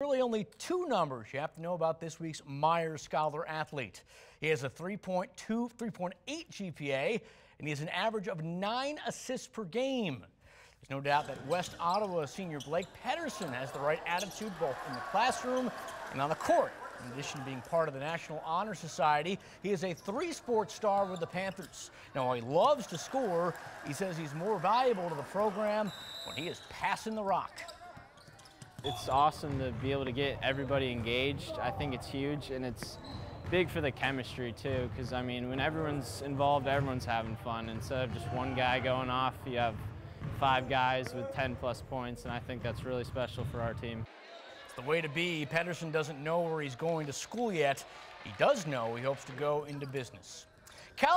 Really only two numbers you have to know about this week's Meijer's Scholar athlete. He has a 3.2, 3.8 GPA, and he has an average of nine assists per game. There's no doubt that West Ottawa senior Blake Pedersen has the right attitude both in the classroom and on the court. In addition to being part of the National Honor Society, he is a three-sport star with the Panthers. Now, while he loves to score, he says he's more valuable to the program when he is passing the rock. It's awesome to be able to get everybody engaged. I think it's huge and it's big for the chemistry too because I mean when everyone's involved everyone's having fun instead of just one guy going off you have five guys with 10 plus points and I think that's really special for our team. It's the way to be. Pedersen doesn't know where he's going to school yet. He does know he hopes to go into business. Cal